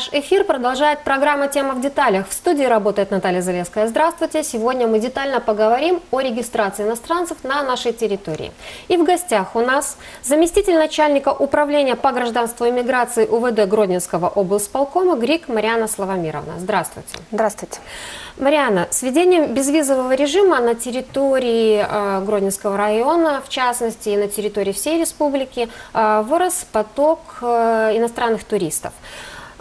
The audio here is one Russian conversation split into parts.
Наш эфир продолжает программа «Тема в деталях». В студии работает Наталья Залеская. Здравствуйте. Сегодня мы детально поговорим о регистрации иностранцев на нашей территории. И в гостях у нас заместитель начальника управления по гражданству и миграции УВД Гродненского облсполкома Грик Мариана Славомировна. Здравствуйте. Здравствуйте. Мариана, с введением безвизового режима на территории э, Гродненского района, в частности, и на территории всей республики, э, вырос поток э, иностранных туристов.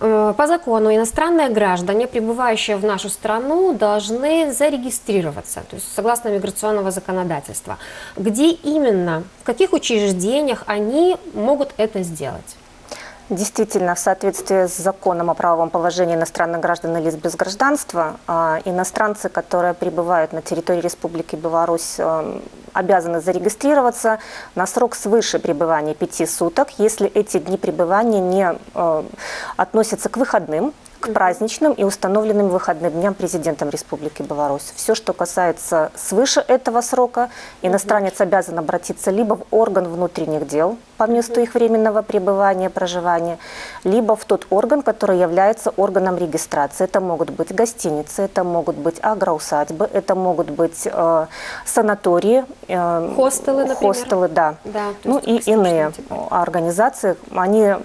Э, по закону иностранные граждане, прибывающие в нашу страну, должны зарегистрироваться, то есть согласно миграционного законодательства. Где именно, в каких учреждениях они могут это сделать? Действительно, в соответствии с законом о правовом положении иностранных граждан и лиц без гражданства, а, иностранцы, которые прибывают на территории Республики Беларусь, э, обязаны зарегистрироваться на срок свыше пребывания пяти суток, если эти дни пребывания не э, относятся к выходным, к праздничным и установленным выходным дням президентом Республики Беларусь. Все, что касается свыше этого срока, иностранец обязан обратиться либо в орган внутренних дел по месту их временного пребывания, проживания, либо в тот орган, который является органом регистрации. Это могут быть гостиницы, это могут быть агроусадьбы, это могут быть э, санатории, э, хостелы, например. Хостелы, да. да ну и иные организации, они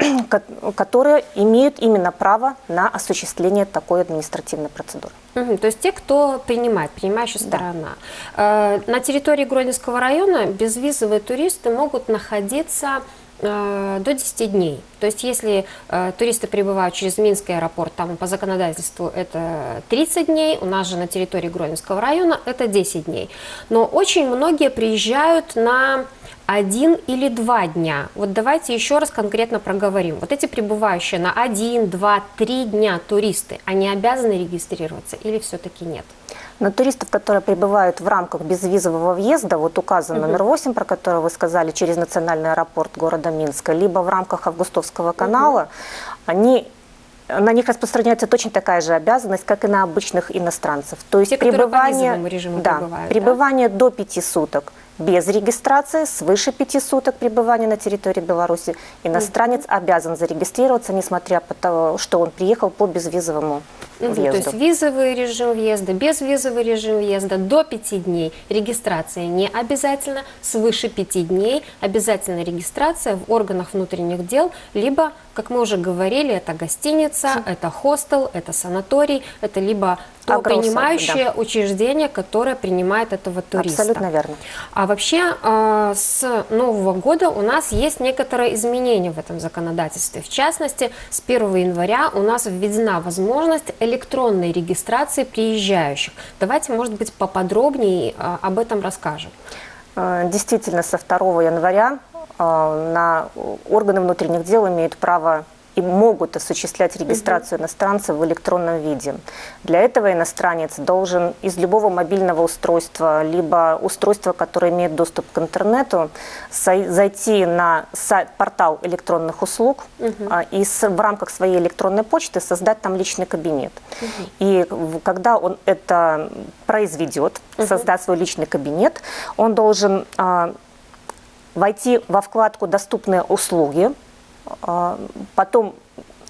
которые имеют именно право на осуществление такой административной процедуры. Угу, то есть те, кто принимает, принимающая сторона. Да. Э, на территории Гродненского района безвизовые туристы могут находиться до 10 дней. То есть если э, туристы прибывают через Минский аэропорт, там по законодательству это 30 дней, у нас же на территории Гродненского района это 10 дней. Но очень многие приезжают на один или два дня. Вот давайте еще раз конкретно проговорим. Вот эти прибывающие на один, два, три дня туристы, они обязаны регистрироваться или все-таки нет? На туристов, которые прибывают в рамках безвизового въезда, вот указан угу. номер 8, про который вы сказали, через национальный аэропорт города Минска, либо в рамках Августовского канала, угу. они на них распространяется точно такая же обязанность, как и на обычных иностранцев. То есть Те, пребывание, да, пребывание да? до пяти суток без регистрации, свыше пяти суток пребывания на территории Беларуси, иностранец mm-hmm. обязан зарегистрироваться, несмотря по тому, что он приехал по безвизовому въезду. То есть визовый режим въезда, безвизовый режим въезда до пяти дней. Регистрация не обязательно, свыше пяти дней обязательно регистрация в органах внутренних дел, либо, как мы уже говорили, это гостиница, это хостел, это санаторий, это либо то принимающее да. учреждение, которое принимает этого туриста. Абсолютно верно. А вообще э, с Нового года у нас есть некоторые изменения в этом законодательстве. В частности, с 1 января у нас введена возможность электронной регистрации приезжающих. Давайте, может быть, поподробнее э, об этом расскажем. Э, действительно, со 2 января на органы внутренних дел имеют право и могут осуществлять регистрацию угу. иностранцев в электронном виде. Для этого иностранец должен из любого мобильного устройства, либо устройства, которое имеет доступ к интернету, зайти на сайт, портал электронных услуг угу. и в рамках своей электронной почты создать там личный кабинет. Угу. И когда он это произведет, угу. создаст свой личный кабинет, он должен а, войти во вкладку «Доступные услуги», потом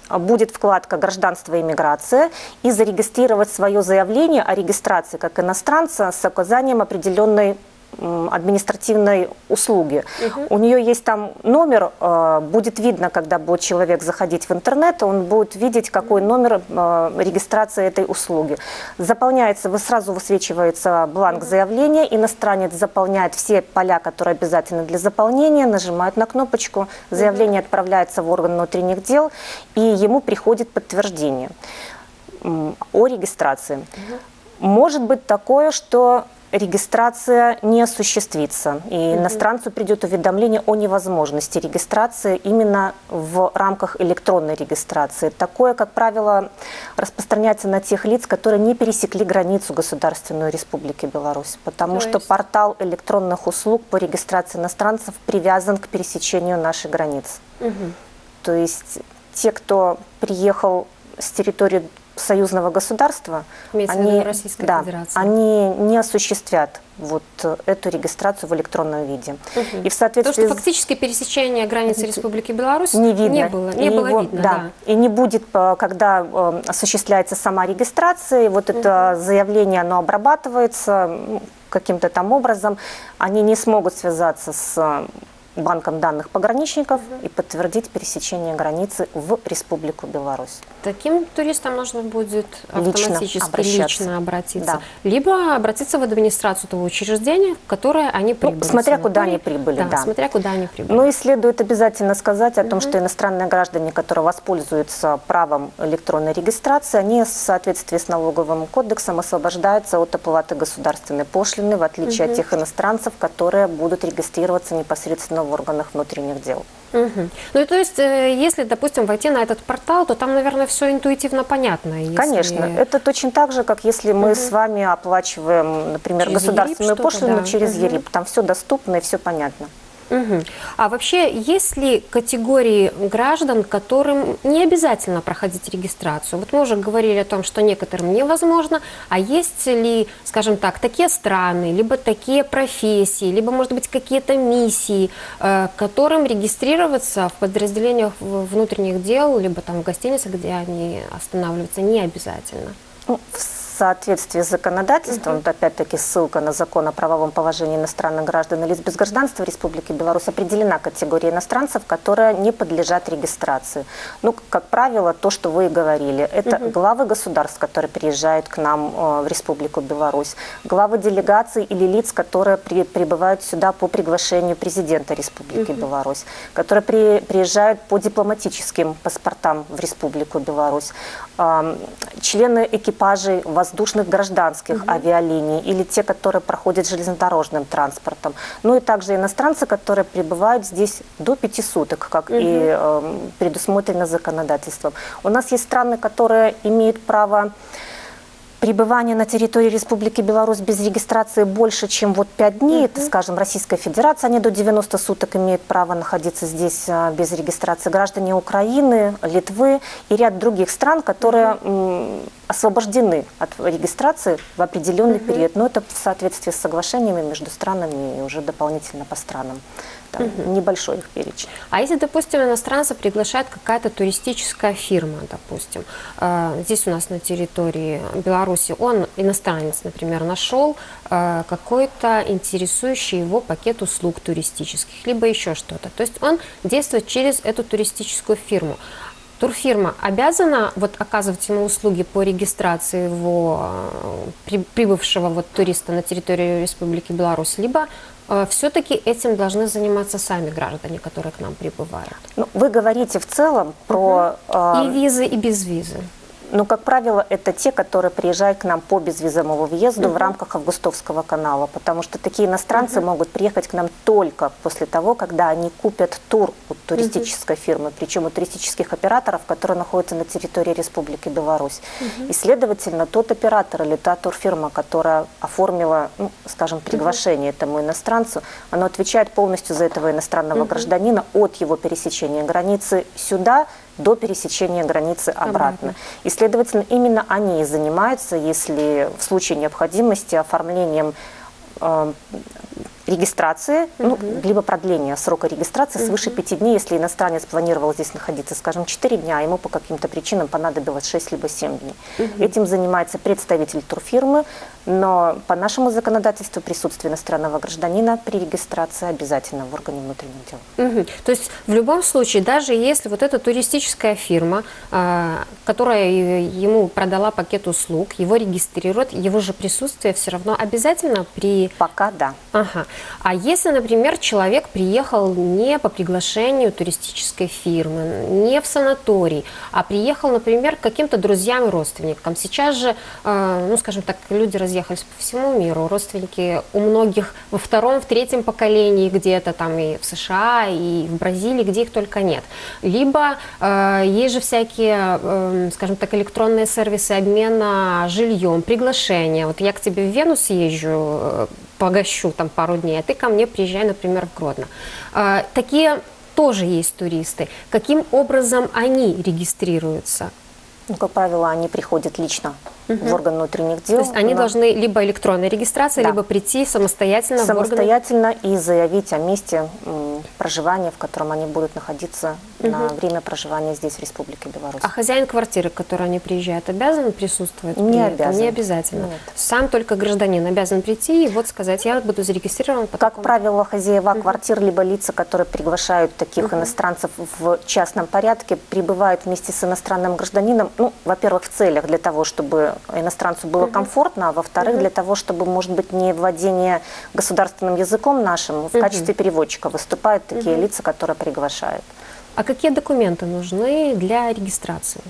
будет вкладка «Гражданство и миграция» и зарегистрировать свое заявление о регистрации как иностранца с указанием определенной административной услуги. Угу. У нее есть там номер, э, будет видно, когда будет человек заходить в интернет, он будет видеть, какой номер э, регистрации этой услуги. Заполняется, сразу высвечивается бланк заявления, иностранец заполняет все поля, которые обязательны для заполнения, нажимает на кнопочку, заявление отправляется в орган внутренних дел, и ему приходит подтверждение о регистрации. Может быть такое, что регистрация не осуществится. И mm иностранцу придет уведомление о невозможности регистрации именно в рамках электронной регистрации. Такое, как правило, распространяется на тех лиц, которые не пересекли границу Государственной Республики Беларусь. Потому То что есть... портал электронных услуг по регистрации иностранцев привязан к пересечению нашей границы. mm То есть те, кто приехал с территории союзного государства, они, да, они не осуществят вот эту регистрацию в электронном виде. Угу. И в соответствии... То, что фактически пересечение границы Республики Беларусь не, видно. не было, не и было его, видно. Да. да. И не будет, э, когда э, осуществляется сама регистрация, вот угу. это заявление, оно обрабатывается каким-то там образом, они не смогут связаться с банком данных пограничников угу. и подтвердить пересечение границы в Республику Беларусь. Таким туристам нужно будет автоматически лично, лично обратиться. Да. Либо обратиться в администрацию того учреждения, в которое они ну, прибыли. Ну, смотря куда они прибыли, да, да. Смотря куда они прибыли. Ну и следует обязательно сказать о том, угу. что иностранные граждане, которые воспользуются правом электронной регистрации, они в соответствии с налоговым кодексом освобождаются от оплаты государственной пошлины, в отличие угу. от тех иностранцев, которые будут регистрироваться непосредственно в органах внутренних дел. Угу. Ну и то есть, э, если, допустим, войти на этот портал, то там, наверное, все интуитивно понятно. Если... Конечно, это точно так же, как если мы угу. с вами оплачиваем, например, через государственную пошлину да. через угу. ЕРИП. Там все доступно и все понятно. Угу. А вообще, есть ли категории граждан, которым не обязательно проходить регистрацию? Вот мы уже говорили о том, что некоторым невозможно, а есть ли, скажем так, такие страны, либо такие профессии, либо, может быть, какие-то миссии, э, которым регистрироваться в подразделениях внутренних дел, либо там в гостиницах, где они останавливаются, не обязательно? Ну, соответствии с законодательством, угу. опять-таки ссылка на закон о правовом положении иностранных граждан и лиц без гражданства Республики Беларусь, определена категория иностранцев, которые не подлежат регистрации. Ну, как правило, то, что вы и говорили, это угу. главы государств, которые приезжают к нам э, в Республику Беларусь, главы делегаций или лиц, которые при, прибывают сюда по приглашению президента Республики угу. Беларусь, которые при, приезжают по дипломатическим паспортам в Республику Беларусь, члены экипажей воздушных воздушных гражданских угу. авиалиний или те, которые проходят железнодорожным транспортом. Ну и также иностранцы, которые прибывают здесь до пяти суток, как угу. и э, предусмотрено законодательством. У нас есть страны, которые имеют право пребывание на территории Республики Беларусь без регистрации больше, чем вот 5 дней, это, скажем, Российская Федерация, они до 90 суток имеют право находиться здесь а, без регистрации. Граждане Украины, Литвы и ряд других стран, которые освобождены от регистрации в определенный период. Но это в соответствии с соглашениями между странами и уже дополнительно по странам там угу. небольшой их перечень. А если, допустим, иностранца приглашает какая-то туристическая фирма, допустим, э, здесь у нас на территории Беларуси, он, иностранец, например, нашел э, какой-то интересующий его пакет услуг туристических, либо еще что-то. То есть он действует через эту туристическую фирму. Турфирма обязана вот оказывать ему услуги по регистрации его э, прибывшего вот туриста на территорию Республики Беларусь, либо Э, все-таки этим должны заниматься сами граждане, которые к нам прибывают. Ну, вы говорите в целом про... Угу. И визы, и без визы. Ну, как правило, это те, которые приезжают к нам по безвизовому въезду угу. в рамках Августовского канала, потому что такие иностранцы угу. могут приехать к нам только после того, когда они купят тур у туристической угу. фирмы, причем у туристических операторов, которые находятся на территории Республики Беларусь. Угу. И, следовательно, тот оператор или та турфирма, которая оформила, ну, скажем, приглашение угу. этому иностранцу, она отвечает полностью за этого иностранного угу. гражданина от его пересечения границы сюда до пересечения границы обратно. обратно. И, следовательно, именно они и занимаются, если в случае необходимости, оформлением э, регистрации, угу. ну, либо продление срока регистрации угу. свыше 5 дней, если иностранец планировал здесь находиться, скажем, 4 дня, а ему по каким-то причинам понадобилось 6 либо 7 дней. Угу. Этим занимается представитель турфирмы, но по нашему законодательству присутствие иностранного гражданина при регистрации обязательно в органе внутренних дел. Угу. То есть в любом случае, даже если вот эта туристическая фирма, а, которая ему продала пакет услуг, его регистрирует, его же присутствие все равно обязательно при... Пока да. Ага. А если, например, человек приехал не по приглашению туристической фирмы, не в санаторий, а приехал, например, к каким-то друзьям и родственникам. Сейчас же, а, ну, скажем так, люди разъехались по всему миру, родственники у многих во втором, в третьем поколении где-то там и в США, и в Бразилии, где их только нет. Либо э, есть же всякие, э, скажем так, электронные сервисы обмена жильем, приглашения. Вот я к тебе в Вену съезжу, э, погощу там пару дней, а ты ко мне приезжай, например, в Гродно. Э, такие тоже есть туристы. Каким образом они регистрируются? Ну, как правило, они приходят лично угу. в орган внутренних дел. То есть они должны либо электронной регистрации, да. либо прийти самостоятельно, самостоятельно в органы... и заявить о месте проживания, в котором они будут находиться угу. на время проживания здесь, в Республике Беларусь. А хозяин квартиры, к которой они приезжают, обязан присутствовать? Не обязан. Не обязательно. Нет. Сам только гражданин обязан прийти и вот сказать, я буду зарегистрирован. По как такому... правило, хозяева угу. квартир, либо лица, которые приглашают таких угу. иностранцев в частном порядке, прибывают вместе с иностранным гражданином, ну, во-первых, в целях для того, чтобы иностранцу было угу. комфортно, а во-вторых, угу. для того, чтобы, может быть, не владение государственным языком нашим, в угу. качестве переводчика выступают такие угу. лица, которые приглашают. А какие документы нужны для регистрации?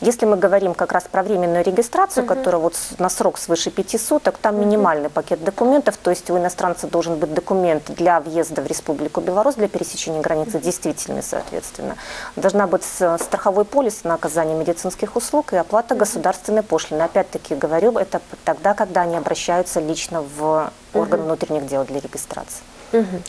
Если мы говорим как раз про временную регистрацию, угу. которая вот на срок свыше пяти суток, там угу. минимальный пакет документов, то есть у иностранца должен быть документ для въезда в Республику Беларусь, для пересечения границы, действительный, соответственно. Должна быть страховой полис на оказание медицинских услуг и оплата угу. государственной пошлины. Опять-таки говорю, это тогда, когда они обращаются лично в орган угу. внутренних дел для регистрации. Угу.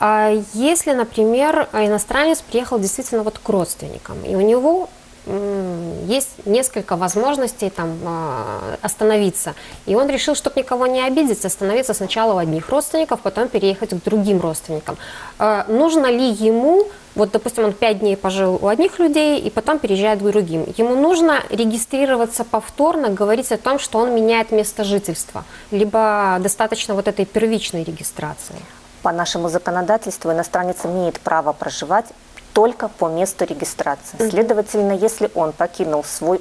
А если, например, иностранец приехал действительно вот к родственникам, и у него есть несколько возможностей там а, остановиться. И он решил, чтобы никого не обидеть, остановиться сначала у одних родственников, потом переехать к другим родственникам. А, нужно ли ему, вот, допустим, он пять дней пожил у одних людей и потом переезжает к другим, ему нужно регистрироваться повторно, говорить о том, что он меняет место жительства, либо достаточно вот этой первичной регистрации? По нашему законодательству иностранец имеет право проживать только по месту регистрации. Следовательно, если он покинул свой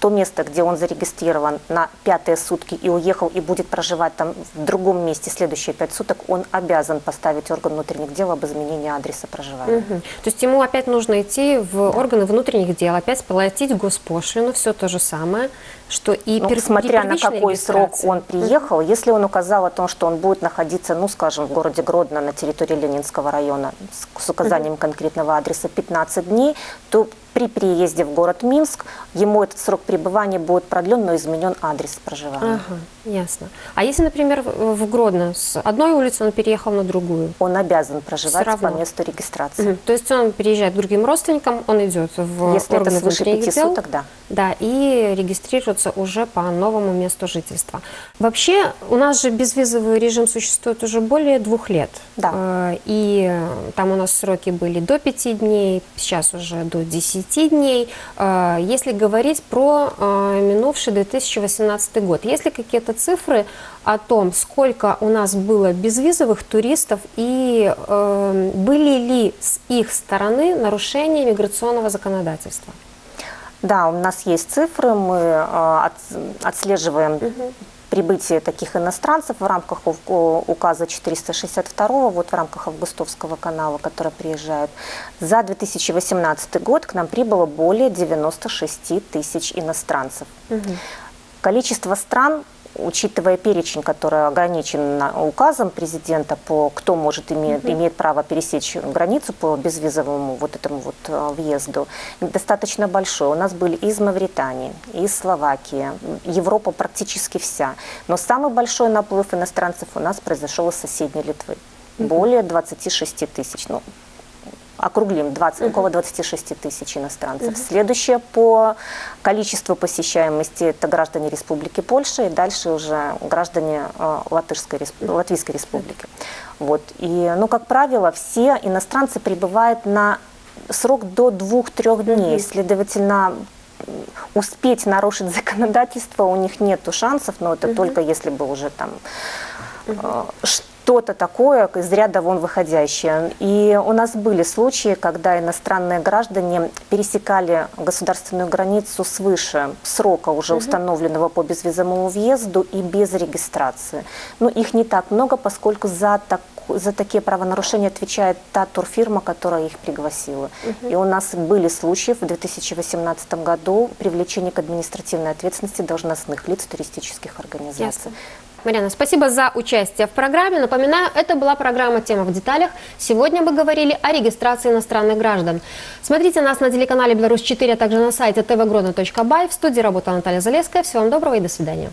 то место, где он зарегистрирован на пятые сутки и уехал и будет проживать там в другом месте следующие пять суток, он обязан поставить орган внутренних дел об изменении адреса проживания. Угу. То есть ему опять нужно идти в да. органы внутренних дел, опять платить госпошлину, все то же самое, что и ну, пер... Смотря на какой срок он приехал, угу. если он указал о том, что он будет находиться, ну, скажем, в городе Гродно на территории Ленинского района с, с указанием угу. конкретного адреса 15 дней, то при переезде в город Минск ему этот срок пребывания будет продлен, но изменен адрес проживания. Ага, ясно. А если, например, в Гродно с одной улицы он переехал на другую? Он обязан проживать по месту регистрации. Угу. То есть он переезжает к другим родственникам, он идет в Если органы это свыше пяти дел, суток, да. Да, и регистрируется уже по новому месту жительства. Вообще, у нас же безвизовый режим существует уже более двух лет. Да. Э, и там у нас сроки были до пяти дней, сейчас уже до десяти 10 дней, э, если говорить про э, минувший 2018 год. Есть ли какие-то цифры о том, сколько у нас было безвизовых туристов и э, были ли с их стороны нарушения миграционного законодательства? Да, у нас есть цифры, мы отслеживаем угу прибытие таких иностранцев в рамках указа 462, вот в рамках Августовского канала, который приезжают. За 2018 год к нам прибыло более 96 тысяч иностранцев. Угу. Количество стран учитывая перечень, который ограничен указом президента по кто может иметь, угу. имеет право пересечь границу по безвизовому вот этому вот э, въезду, достаточно большой. У нас были из Мавритании, из Словакии, Европа практически вся. Но самый большой наплыв иностранцев у нас произошел из соседней Литвы. Более 26 тысяч. Ну, округлим, 20, угу. около 26 тысяч иностранцев. Угу. Следующее по количеству посещаемости это граждане Республики Польша и дальше уже граждане э, Латышской, Латвийской Республики. Вот. И, ну, как правило, все иностранцы прибывают на срок до двух-трех дней. Угу. Следовательно, успеть нарушить законодательство у них нет шансов, но это угу. только если бы уже там угу что-то такое из ряда вон выходящее. И у нас были случаи, когда иностранные граждане пересекали государственную границу свыше срока, уже установленного по безвизовому въезду и без регистрации. Но их не так много, поскольку за, так, за такие правонарушения отвечает та турфирма, которая их пригласила. Угу. И у нас были случаи в 2018 году привлечения к административной ответственности должностных лиц туристических организаций. Ясно. Марьяна, спасибо за участие в программе. Напоминаю, это была программа «Тема в деталях». Сегодня мы говорили о регистрации иностранных граждан. Смотрите нас на телеканале «Беларусь-4», а также на сайте tvgrодно.бай. В студии работала Наталья Залеская. Всего вам доброго и до свидания.